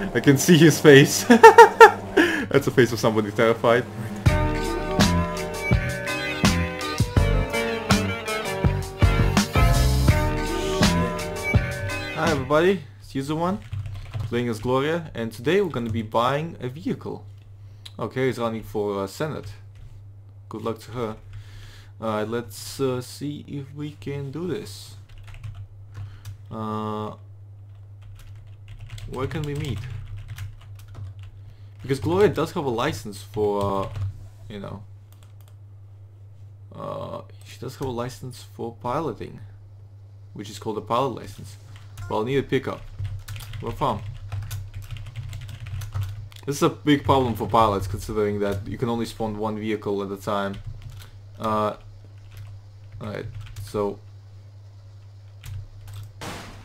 I can see his face. That's a face of somebody terrified. Hi everybody, it's Userone, playing as Gloria, and today we're gonna be buying a vehicle. Okay, he's running for uh, Senate. Good luck to her. Alright, let's uh, see if we can do this. Uh, where can we meet? Because Gloria does have a license for, uh, you know, uh, she does have a license for piloting, which is called a pilot license. Well, I'll need a pickup. Where from? This is a big problem for pilots, considering that you can only spawn one vehicle at a time. Uh, Alright, so...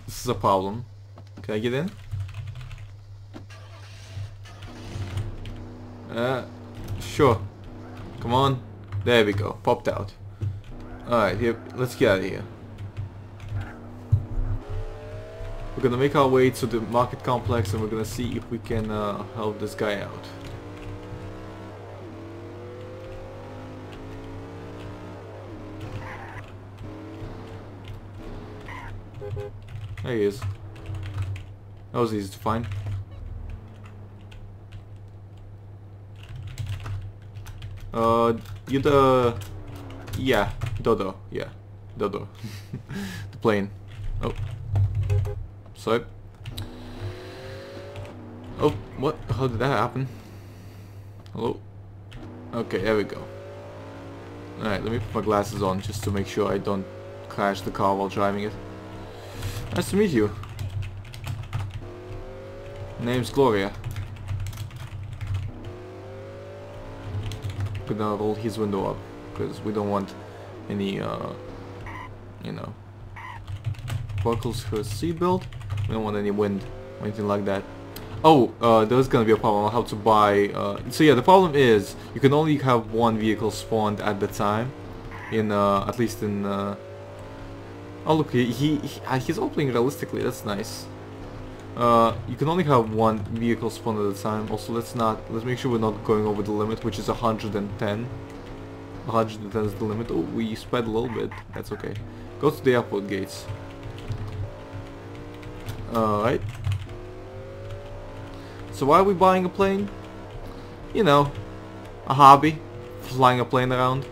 This is a problem. Can I get in? Uh, sure. Come on. There we go. Popped out. Alright, here, let's get out of here. We're gonna make our way to the market complex and we're gonna see if we can uh, help this guy out. There he is. That was easy to find. Uh, you the... Yeah, Dodo, yeah. Dodo. the plane. Oh. Sorry. Oh, what? How did that happen? Hello? Okay, there we go. Alright, let me put my glasses on just to make sure I don't crash the car while driving it. Nice to meet you. Name's Gloria. Gonna roll his window up because we don't want any, uh, you know, buckles for seatbelt. We don't want any wind or anything like that. Oh, uh, there's gonna be a problem on how to buy. Uh, so yeah, the problem is you can only have one vehicle spawned at the time. In uh, at least in. Uh, oh look, he, he, he he's all playing realistically. That's nice. Uh, you can only have one vehicle spawn at a time. Also, let's not let's make sure we're not going over the limit, which is 110. 110 is the limit. Oh, we sped a little bit. That's okay. Go to the airport gates. Alright. So why are we buying a plane? You know, a hobby. Flying a plane around.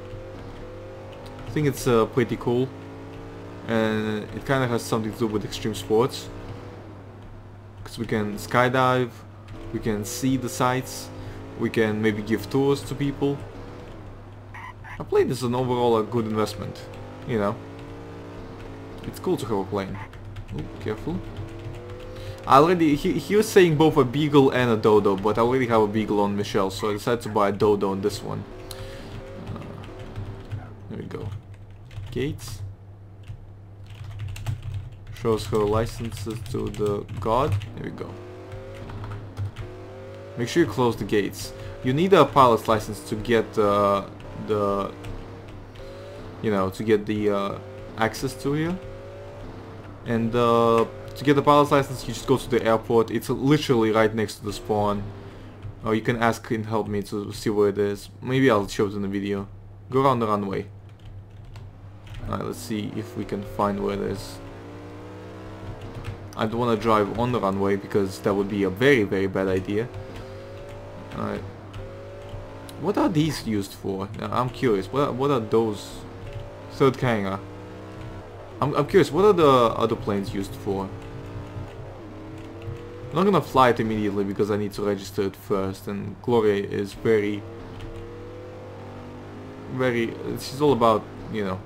I think it's uh, pretty cool. And it kind of has something to do with extreme sports. We can skydive, we can see the sights, we can maybe give tours to people. A plane is an overall a good investment, you know. It's cool to have a plane. Oh, careful. I already, he, he was saying both a Beagle and a Dodo, but I already have a Beagle on Michelle, so I decided to buy a Dodo on this one. Uh, there we go. Gates. Shows her licenses to the god. There we go. Make sure you close the gates. You need a pilot's license to get uh, the, you know, to get the uh, access to here. And uh, to get the pilot's license, you just go to the airport. It's literally right next to the spawn. Or you can ask and help me to see where it is. Maybe I'll show it in the video. Go around the runway. Alright, let's see if we can find where it is. I don't want to drive on the runway because that would be a very, very bad idea. Alright. What are these used for? Uh, I'm curious. What are, what are those? Third hangar. I'm, I'm curious, what are the other planes used for? I'm not gonna fly it immediately because I need to register it first and Gloria is very very she's all about you know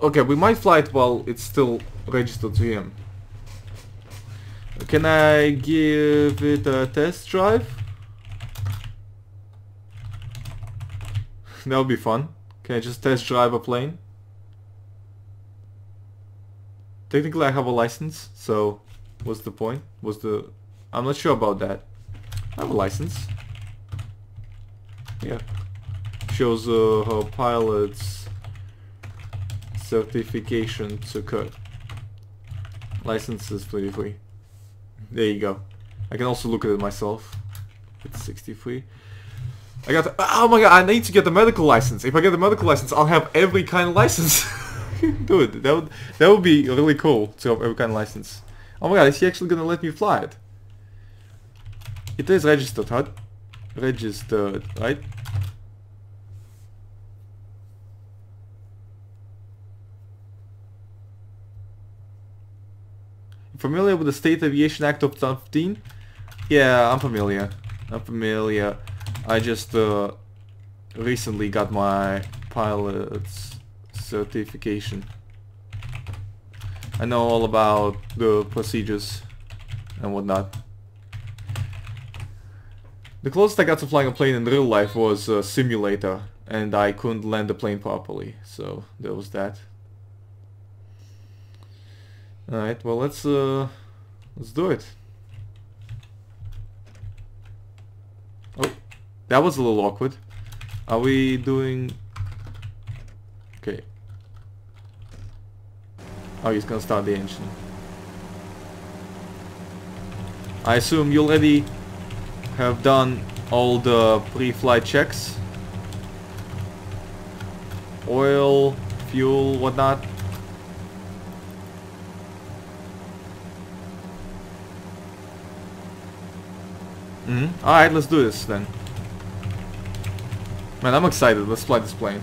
okay we might fly it while it's still registered to him can I give it a test drive that would be fun can I just test drive a plane Technically I have a license, so what's the point? Was the... I'm not sure about that. I have a license. Yeah. Shows uh, her pilot's certification to Kurt. License is 23. There you go. I can also look at it myself. It's 63. I got. Oh my god! I need to get the medical license. If I get the medical license, I'll have every kind of license. Dude, that would that would be really cool to have every kind of license. Oh my god! Is he actually gonna let me fly it? It is registered, huh? Registered, right? Familiar with the State Aviation Act of 2015? Yeah, I'm familiar. I'm familiar. I just uh, recently got my pilot's certification. I know all about the procedures and whatnot. The closest I got to flying a plane in real life was a simulator and I couldn't land the plane properly, so there was that. Alright, well let's uh let's do it. Oh, that was a little awkward. Are we doing Okay. Oh he's gonna start the engine. I assume you already have done all the pre-flight checks. Oil, fuel, whatnot. Mm -hmm. Alright, let's do this then. Man, I'm excited. Let's fly this plane.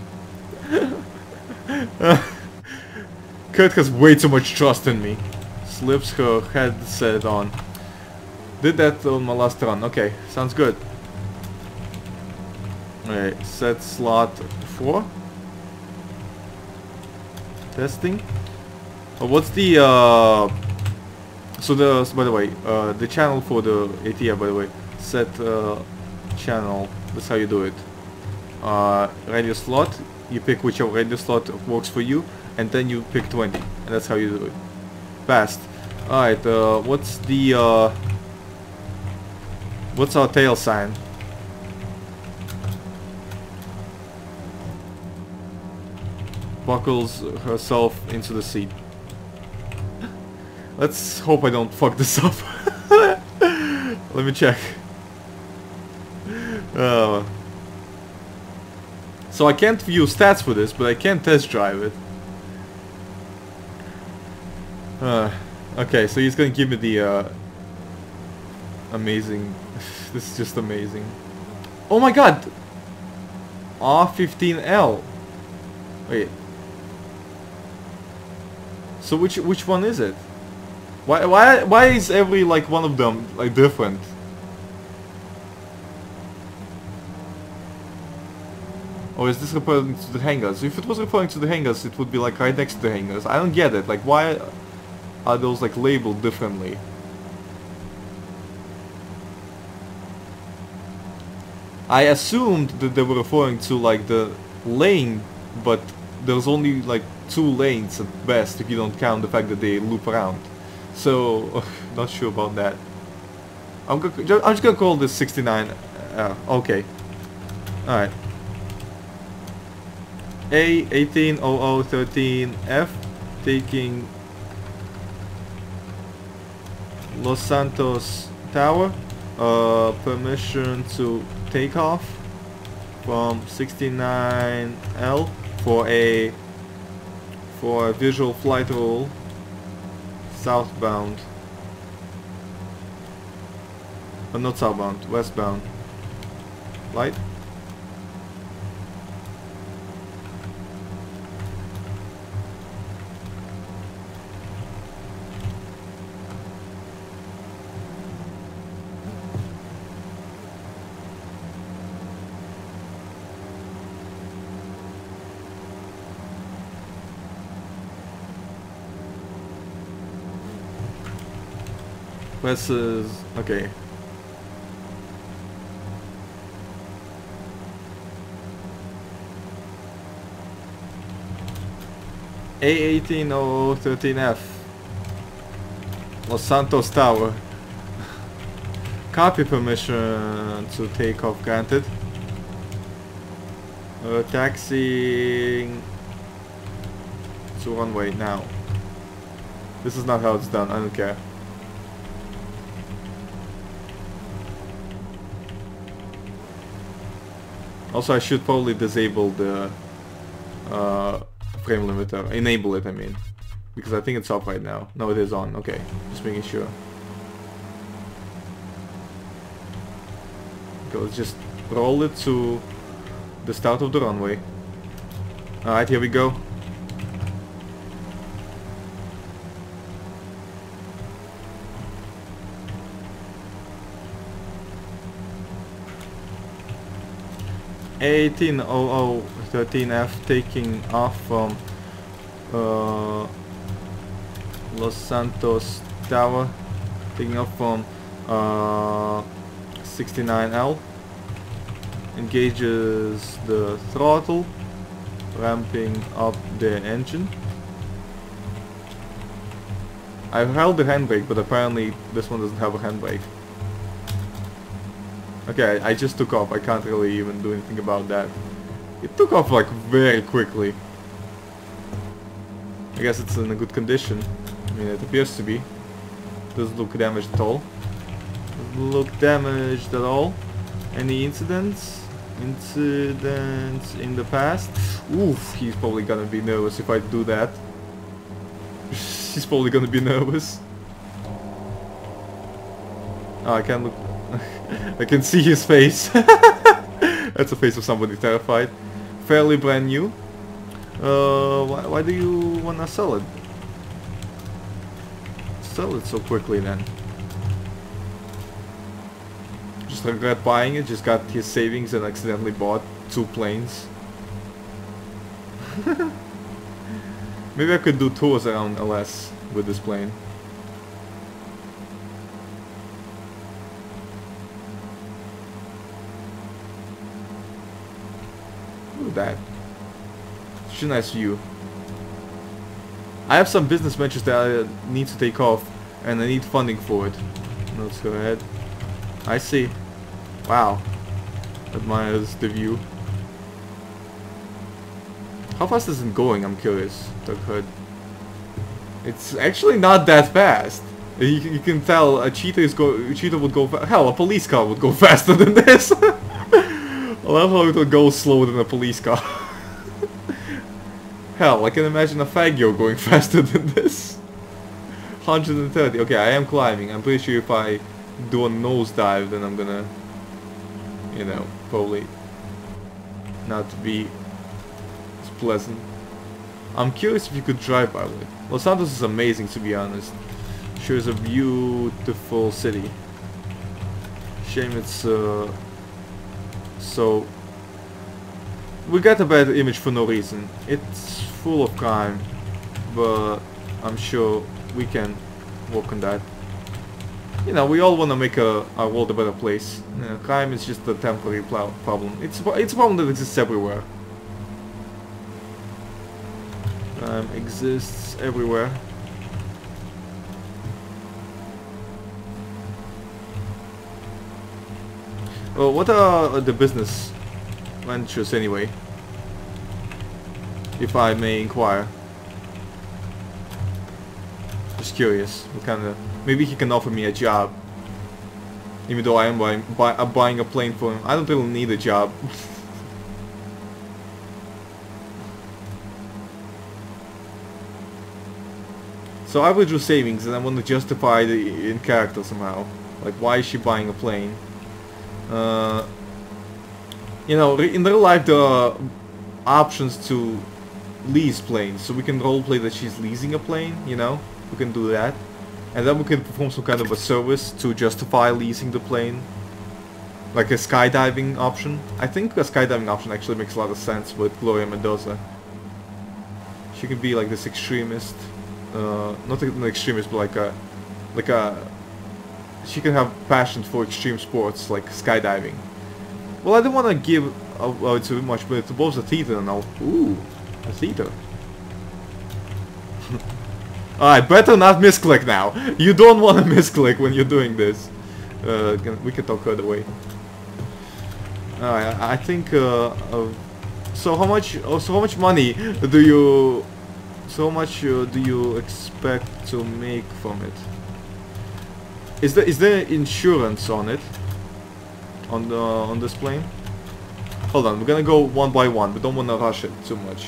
Kurt has way too much trust in me. Slips her headset on. Did that on my last run. Okay, sounds good. Okay, set slot 4. Testing. Oh, what's the uh so the by the way, uh the channel for the ATF by the way set uh, channel. That's how you do it. Uh, radio slot. You pick whichever radio slot works for you, and then you pick 20, and that's how you do it. Fast. All right. Uh, what's the uh, what's our tail sign? Buckles herself into the seat. Let's hope I don't fuck this up. Let me check. Oh. So I can't view stats for this, but I can test drive it. Uh, okay, so he's gonna give me the uh, amazing. this is just amazing. Oh my god! R15L. Wait. So which which one is it? Why why why is every like one of them like different? Or is this referring to the hangars? If it was referring to the hangars, it would be like right next to the hangars. I don't get it. Like, why are those like labeled differently? I assumed that they were referring to like the lane, but there's only like two lanes at best if you don't count the fact that they loop around. So, not sure about that. I'm, I'm just gonna call this 69. Uh, okay. Alright. A180013F taking Los Santos Tower. Uh, permission to take off from 69L for a for a visual flight rule southbound. But uh, not southbound, westbound. Light. Versus... okay. A18013F Los Santos Tower Copy permission to take off granted uh, Taxiing to runway now This is not how it's done. I don't care. Also, I should probably disable the uh, frame limiter. Enable it, I mean. Because I think it's off right now. No, it is on. Okay, just making sure. Okay, let's just roll it to the start of the runway. Alright, here we go. Eighteen oh oh thirteen F taking off from uh, Los Santos Tower, taking off from uh, 69L engages the throttle, ramping up the engine. I've held the handbrake, but apparently this one doesn't have a handbrake. Okay, I just took off. I can't really even do anything about that. It took off like very quickly. I guess it's in a good condition. I mean, it appears to be. Doesn't look damaged at all. Doesn't look damaged at all. Any incidents? Incidents in the past? Oof, he's probably gonna be nervous if I do that. he's probably gonna be nervous. Oh, I can't look. I can see his face. That's a face of somebody terrified. Fairly brand new. Uh, why, why do you wanna sell it? Sell it so quickly then. Just regret buying it, just got his savings and accidentally bought two planes. Maybe I could do tours around LS with this plane. That. Such a nice view. I have some business ventures that I need to take off and I need funding for it. Let's go ahead. I see. Wow. Admires the view. How fast is it going? I'm curious. Doug Hood. It's actually not that fast. You, you can tell a cheetah is go. A cheetah would go. Hell, a police car would go faster than this. I love how it would go slower than a police car. Hell, I can imagine a Faggio going faster than this. 130. Okay, I am climbing. I'm pretty sure if I do a nosedive, then I'm gonna, you know, probably not be as pleasant. I'm curious if you could drive by the way. Los Santos is amazing, to be honest. Shows a beautiful city. Shame it's uh, so we got a bad image for no reason. It's full of crime, but I'm sure we can work on that. You know, we all want to make a, our world a better place. You know, crime is just a temporary problem. It's it's a problem that exists everywhere. Crime exists everywhere. Well, what are the business ventures anyway? If I may inquire. Just curious. What kind of... Maybe he can offer me a job. Even though I am buying, buy, I'm buying a plane for him. I don't really need a job. so I withdrew savings and I want to justify the in character somehow. Like why is she buying a plane? Uh, you know, in real life there are options to lease planes, so we can roleplay that she's leasing a plane, you know? We can do that. And then we can perform some kind of a service to justify leasing the plane. Like a skydiving option. I think a skydiving option actually makes a lot of sense with Gloria Mendoza. She could be like this extremist, uh, not an extremist, but like a, like a, she can have passion for extreme sports like skydiving. Well, I don't want to give away too much, but it's both a theater and all. Ooh, a theater. Alright, better not misclick now. You don't want to misclick when you're doing this. Uh, we can talk other way. Alright, I think. Uh, uh, so how much? Oh, so how much money do you So much uh, do you expect to make from it? Is there is there insurance on it? On the on this plane? Hold on, we're gonna go one by one. We don't wanna rush it too much.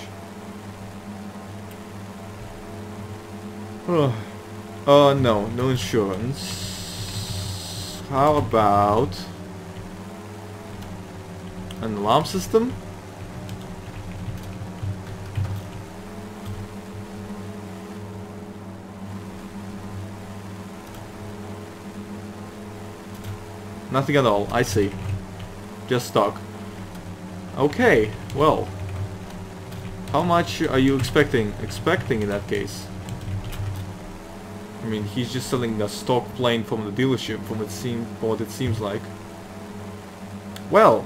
uh, no, no insurance. How about an alarm system? Nothing at all, I see. Just stock. Okay, well. How much are you expecting? Expecting in that case? I mean, he's just selling a stock plane from the dealership, from it seem, what it seems like. Well.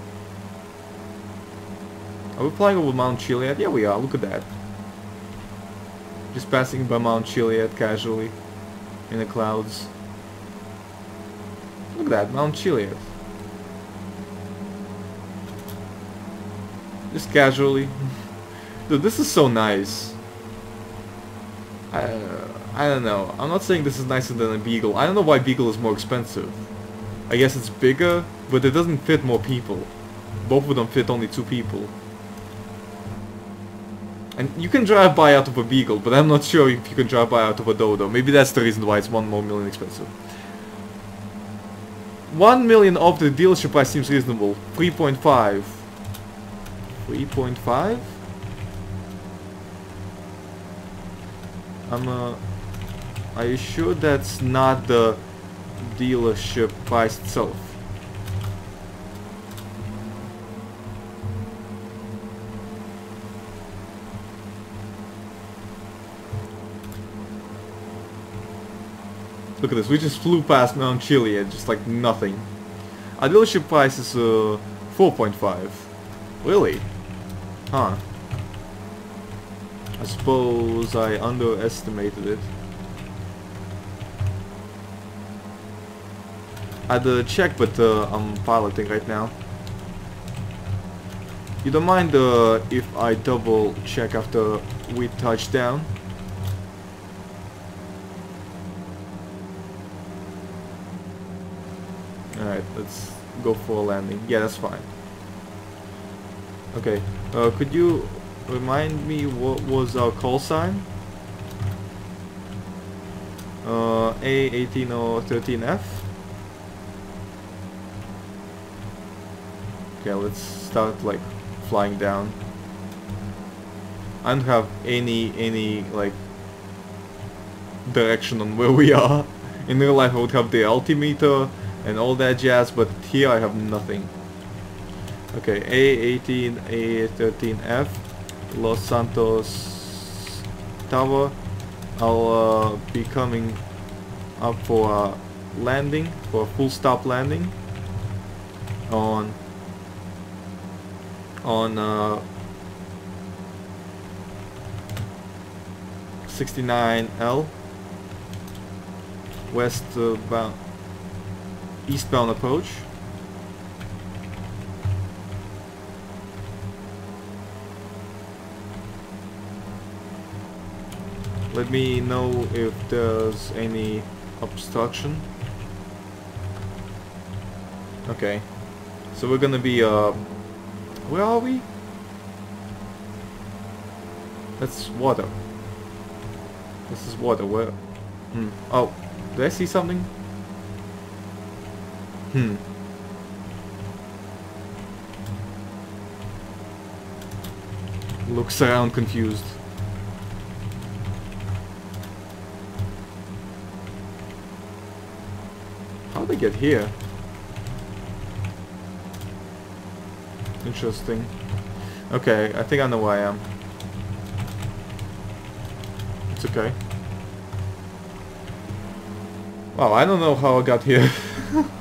Are we flying over Mount Chiliad? Yeah, we are. Look at that. Just passing by Mount Chiliad casually in the clouds. That, Mount Chiliad. Just casually. Dude, this is so nice. I, I don't know. I'm not saying this is nicer than a Beagle. I don't know why Beagle is more expensive. I guess it's bigger, but it doesn't fit more people. Both of them fit only two people. And you can drive by out of a Beagle, but I'm not sure if you can drive by out of a Dodo. Maybe that's the reason why it's one more million expensive. 1 million of the dealership price seems reasonable. 3.5. 3.5? I'm uh... Are you sure that's not the dealership price itself? Look at this, we just flew past Mount Chiliad, just like nothing. Our dealership price is uh, 4.5. Really? Huh. I suppose I underestimated it. I had to check, but uh, I'm piloting right now. You don't mind uh, if I double check after we touch down? Alright, let's go for a landing. Yeah, that's fine. Okay, uh, could you remind me what was our call sign? Uh, A18013F? Okay, let's start like flying down. I don't have any, any like direction on where we are. In real life I would have the altimeter and all that jazz, but here I have nothing. Okay, A18, A13F, Los Santos Tower. I'll uh, be coming up for a landing, for a full stop landing on on uh, 69L westbound eastbound approach. Let me know if there's any obstruction. Okay. So we're gonna be uh where are we? That's water. This is water where hmm. Oh did I see something hmm looks around confused How'd they get here? Interesting. Okay, I think I know where I am. It's okay. Wow, I don't know how I got here.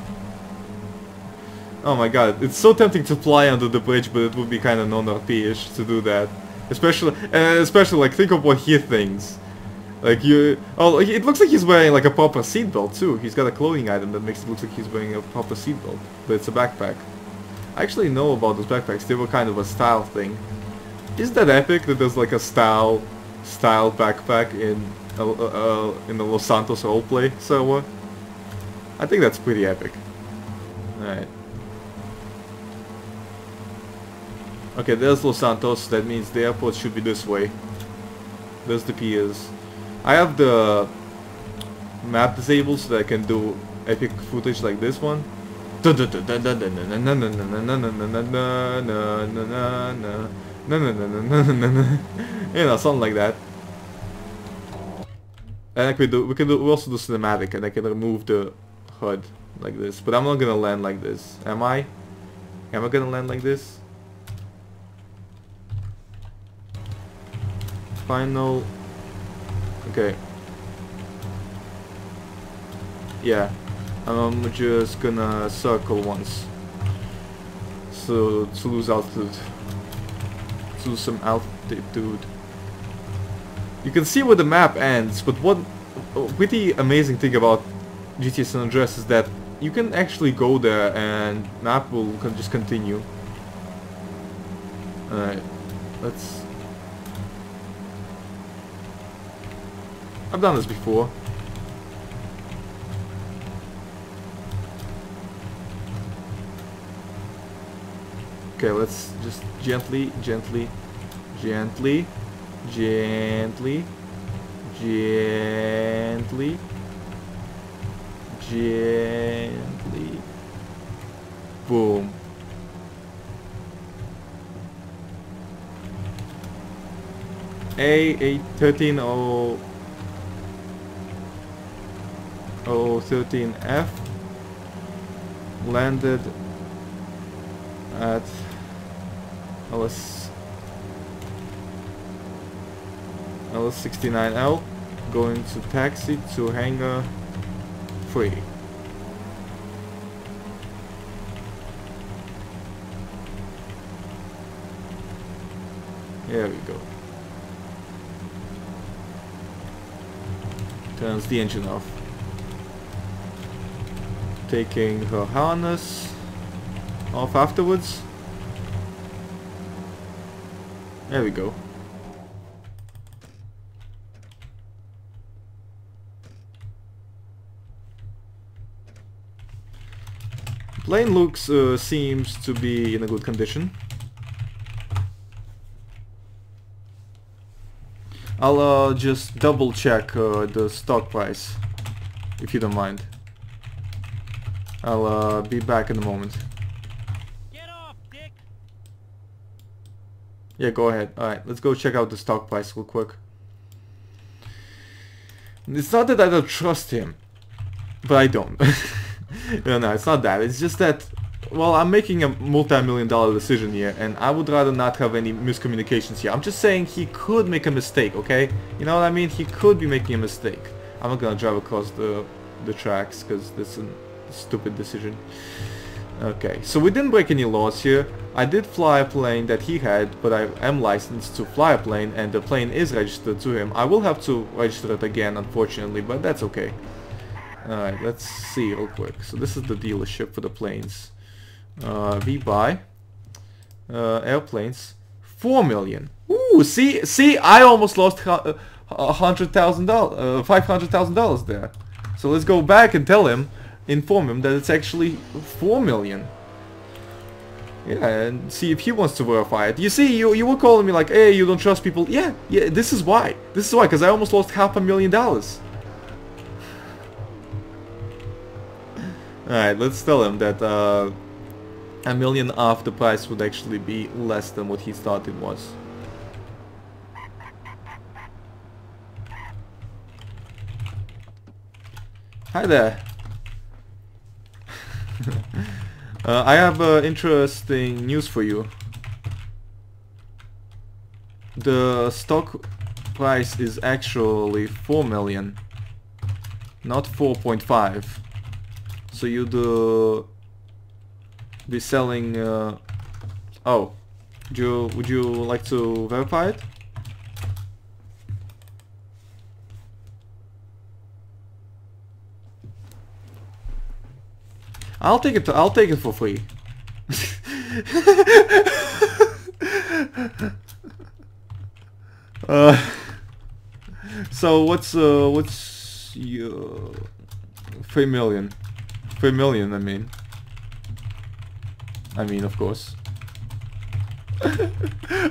oh my god, it's so tempting to fly under the bridge, but it would be kind of non-RP-ish to do that. Especially, uh, especially like think of what he thinks. Like you, oh, it looks like he's wearing like a proper seatbelt too. He's got a clothing item that makes it look like he's wearing a proper seatbelt, but it's a backpack. I actually know about those backpacks. They were kind of a style thing. Isn't that epic that there's like a style style backpack in a, uh, in the Los Santos roleplay server. I think that's pretty epic. Alright. Okay, there's Los Santos, that means the airport should be this way. There's the piers. I have the map disabled so that I can do epic footage like this one. You know, something like that. And I could do, we can do, we also do cinematic, and I can remove the HUD like this. But I'm not gonna land like this, am I? Am I gonna land like this? Final. Okay. Yeah. Um, I'm just gonna circle once. So to lose altitude. To lose some altitude. You can see where the map ends, but what pretty amazing thing about GTA San Andreas is that you can actually go there and map will just continue. Alright, let's... I've done this before. Okay, let's just gently, gently, gently, gently, gently, gently. Boom. A, A, 13, oh. 013F landed at LS LS69L going to taxi to hangar 3. There we go. Turns the engine off. Taking her harness off afterwards. There we go. Plane looks uh, seems to be in a good condition. I'll uh, just double check uh, the stock price, if you don't mind. I'll uh, be back in a moment. Off, Yeah, go ahead. Alright, let's go check out the stock price real quick. It's not that I don't trust him, but I don't. no, no, it's not that. It's just that, well, I'm making a multi-million dollar decision here, and I would rather not have any miscommunications here. I'm just saying he could make a mistake, okay? You know what I mean? He could be making a mistake. I'm not gonna drive across the, the tracks, because this a stupid decision. Okay, so we didn't break any laws here. I did fly a plane that he had, but I am licensed to fly a plane and the plane is registered to him. I will have to register it again, unfortunately, but that's okay. Alright, let's see real quick. So this is the dealership for the planes. Uh, we buy uh, airplanes. 4 million. Ooh, see, see, I almost lost uh, a hundred thousand dollars, uh, five hundred thousand dollars there. So let's go back and tell him inform him that it's actually 4 million. Yeah, and see if he wants to verify it. You see, you, you were calling me like, hey, you don't trust people. Yeah, yeah, this is why. This is why, because I almost lost half a million dollars. Alright, let's tell him that uh, a million off the price would actually be less than what he thought it was. Hi there. uh, I have uh, interesting news for you. The stock price is actually 4 million, not 4.5. So you'd uh, be selling... Uh, oh, would you, would you like to verify it? I'll take it. I'll take it for free. uh, so what's uh what's your three million? Three million, I mean. I mean, of course.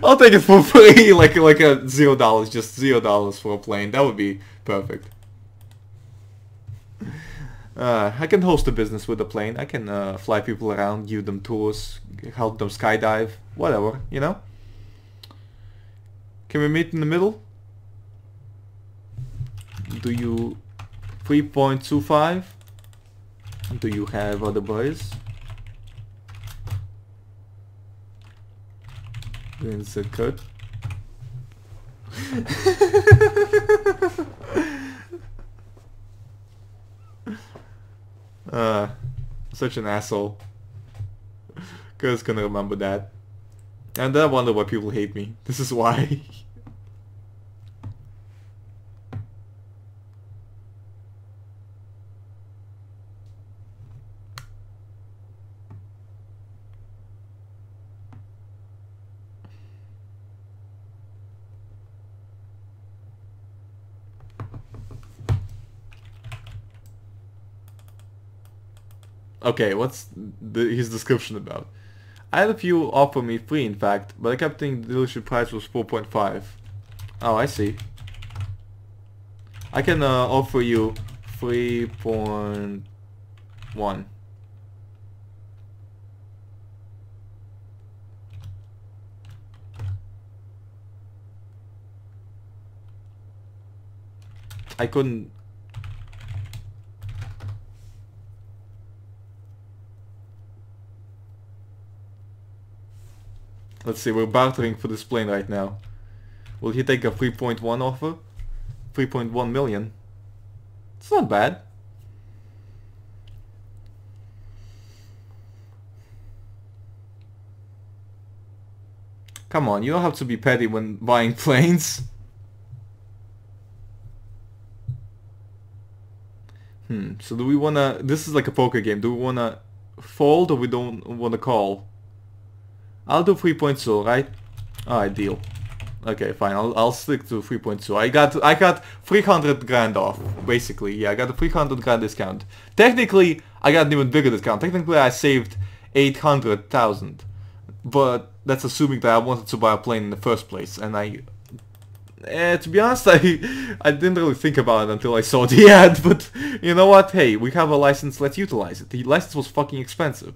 I'll take it for free, like like a zero dollars, just zero dollars for a plane. That would be perfect. Uh, I can host a business with a plane. I can uh, fly people around, give them tours, help them skydive, whatever, you know? Can we meet in the middle? Do you 3.25? Do you have other boys? A cut. uh, such an asshole. Cause gonna remember that. And then I wonder why people hate me. This is why. Okay, what's the, his description about? I had a few offer me free, in fact, but I kept thinking the dealership price was 4.5. Oh, I see. I can uh, offer you 3.1. I couldn't Let's see, we're bartering for this plane right now. Will he take a 3.1 offer? 3.1 million. It's not bad. Come on, you don't have to be petty when buying planes. Hmm, so do we wanna... This is like a poker game. Do we wanna fold or we don't wanna call? I'll do 3.2, right? Alright, deal. Okay, fine. I'll I'll stick to 3.2. I got I got 300 grand off, basically. Yeah, I got a 300 grand discount. Technically, I got an even bigger discount. Technically, I saved 800,000. But that's assuming that I wanted to buy a plane in the first place, and I. Eh, to be honest, I I didn't really think about it until I saw the ad. But you know what? Hey, we have a license. Let's utilize it. The license was fucking expensive.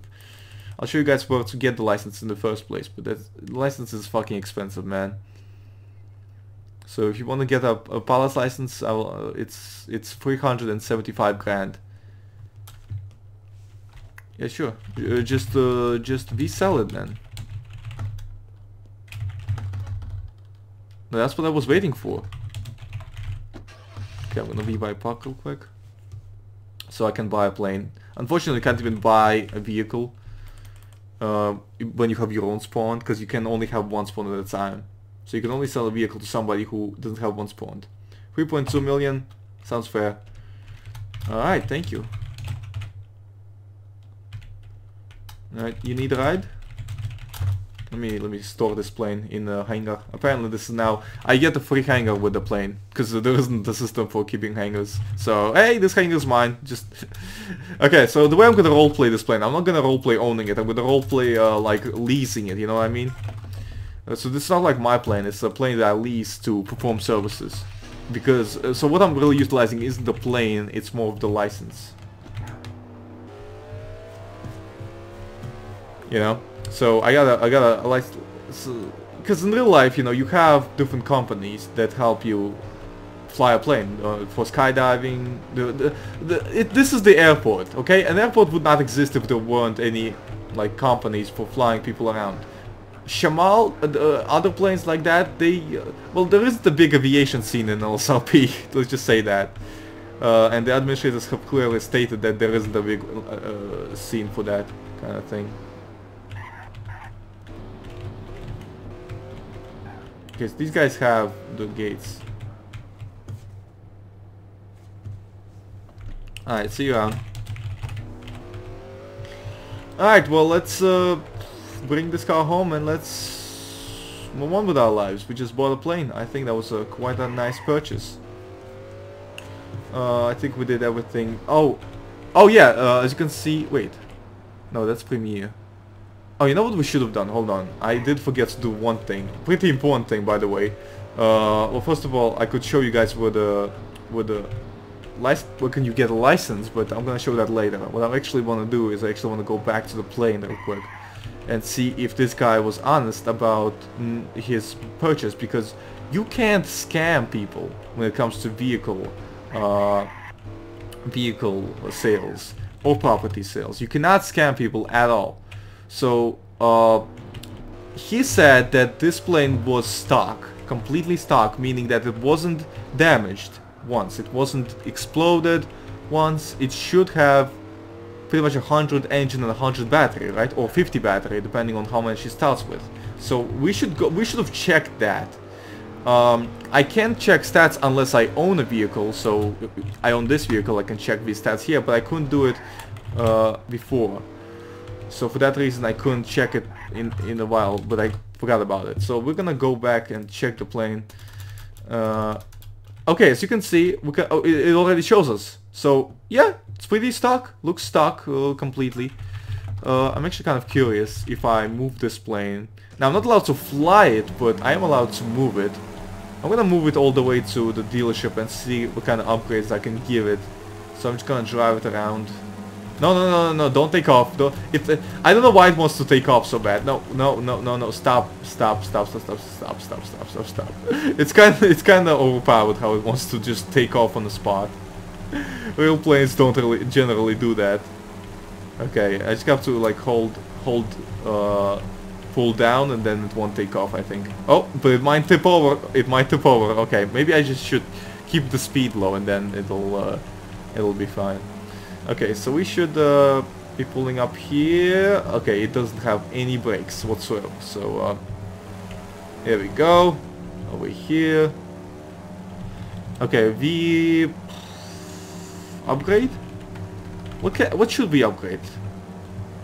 I'll show you guys where to get the license in the first place, but that license is fucking expensive, man. So if you want to get a, a pilot's license, uh, it's it's 375 grand. Yeah, sure. Uh, just uh, just resell it then. that's what I was waiting for. Okay, I'm gonna be by park real quick. So I can buy a plane. Unfortunately, I can't even buy a vehicle uh, when you have your own spawn because you can only have one spawn at a time. So you can only sell a vehicle to somebody who doesn't have one spawned. 3.2 million sounds fair. Alright, thank you. Alright, you need a ride? Let me let me store this plane in the hangar. Apparently this is now I get a free hangar with the plane because there isn't a system for keeping hangars. So hey, this hangar is mine. Just okay. So the way I'm gonna roleplay this plane, I'm not gonna roleplay owning it. I'm gonna roleplay uh, like leasing it. You know what I mean? Uh, so this is not like my plane. It's a plane that I lease to perform services. Because uh, so what I'm really utilizing isn't the plane. It's more of the license. You know. So I gotta, I gotta, like, because in real life, you know, you have different companies that help you fly a plane uh, for skydiving. The, the, the, it, this is the airport, okay? An airport would not exist if there weren't any like companies for flying people around. Shamal, uh, uh, other planes like that, they, uh, well, there is the big aviation scene in LSRP, let's just say that. Uh, and the administrators have clearly stated that there isn't a big uh, scene for that kind of thing. Because these guys have the gates. Alright, see you around. Alright, well let's uh, bring this car home and let's move on with our lives. We just bought a plane. I think that was a, quite a nice purchase. Uh, I think we did everything. Oh, oh yeah. Uh, as you can see, wait. No, that's Premier. Oh, you know what we should have done? Hold on. I did forget to do one thing. Pretty important thing, by the way. Uh, well, first of all, I could show you guys where the where the license. where can you get a license, but I'm gonna show that later. What I actually want to do is I actually want to go back to the plane real quick and see if this guy was honest about his purchase because you can't scam people when it comes to vehicle uh, vehicle sales or property sales. You cannot scam people at all. So uh, he said that this plane was stuck, completely stuck, meaning that it wasn't damaged once, it wasn't exploded once, it should have pretty much 100 engine and 100 battery, right? Or 50 battery, depending on how many she starts with. So we should go. We should have checked that. Um, I can't check stats unless I own a vehicle. So I own this vehicle, I can check these stats here, but I couldn't do it uh, before. So for that reason, I couldn't check it in in a while, but I forgot about it. So we're gonna go back and check the plane. Uh, okay, as you can see, we can, oh, it, it already shows us. So yeah, it's pretty stock, looks stock uh, completely. Uh, I'm actually kind of curious if I move this plane. Now I'm not allowed to fly it, but I am allowed to move it. I'm gonna move it all the way to the dealership and see what kind of upgrades I can give it. So I'm just gonna drive it around. No, no, no, no, don't take off. Don't, it, uh, I don't know why it wants to take off so bad. No, no, no, no, no, stop, stop, stop, stop, stop, stop, stop, stop, stop, stop. It's kind of, it's kind of overpowered how it wants to just take off on the spot. Real planes don't really generally do that. Okay, I just have to like hold hold uh pull down and then it won't take off I think. Oh, but it might tip over. It might tip over. Okay, maybe I just should keep the speed low and then it'll uh, it'll be fine. Okay, so we should uh, be pulling up here. Okay, it doesn't have any brakes whatsoever. So uh, here we go. Over here. Okay, the Upgrade? What what should we upgrade?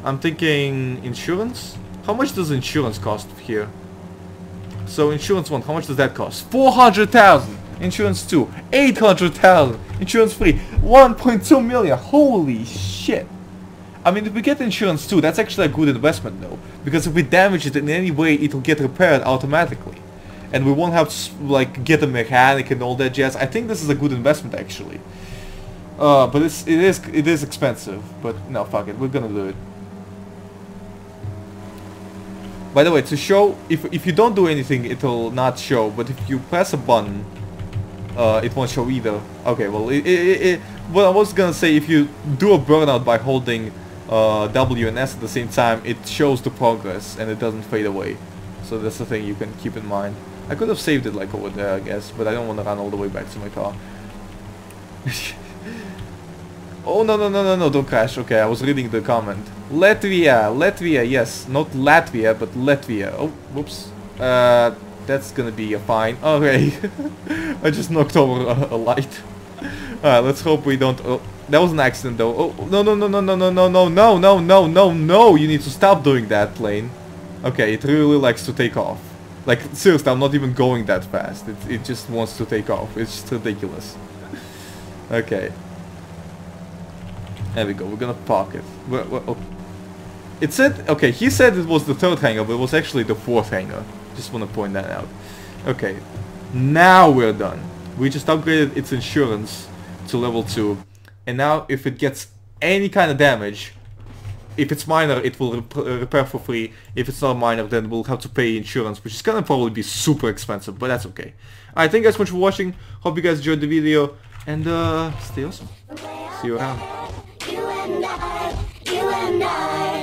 I'm thinking insurance? How much does insurance cost here? So insurance 1, how much does that cost? 400,000! Insurance 2, 800,000! Insurance 3, 1.2 million! Holy shit! I mean, if we get insurance 2, that's actually a good investment though. Because if we damage it in any way, it'll get repaired automatically. And we won't have to, like, get a mechanic and all that jazz. I think this is a good investment actually. Uh, but it's it is it is expensive. But no, fuck it, we're gonna do it. By the way, to show if if you don't do anything, it'll not show. But if you press a button, uh, it won't show either. Okay, well, it, it, it, well, I was gonna say if you do a burnout by holding uh, W and S at the same time, it shows the progress and it doesn't fade away. So that's the thing you can keep in mind. I could have saved it like over there, I guess, but I don't want to run all the way back to my car. Oh, no, no, no, no, no, don't crash. Okay, I was reading the comment. Latvia, Latvia, yes. Not Latvia, but Latvia. Oh, whoops. Uh, that's gonna be a fine. Okay. I just knocked over a, a light. Alright, let's hope we don't... Oh, that was an accident though. Oh, no, no, no, no, no, no, no, no, no, no, no, no, no. You need to stop doing that, plane. Okay, it really likes to take off. Like, seriously, I'm not even going that fast. It, it just wants to take off. It's just ridiculous. okay. There we go, we're gonna park it. We're, we're, oh. It said, okay, he said it was the third hangar, but it was actually the fourth hangar. Just want to point that out. Okay, now we're done. We just upgraded its insurance to level 2. And now if it gets any kind of damage, if it's minor, it will rep repair for free. If it's not minor, then we'll have to pay insurance, which is gonna probably be super expensive, but that's okay. Alright, thank you guys so much for watching. Hope you guys enjoyed the video, and uh, stay awesome. See you around. You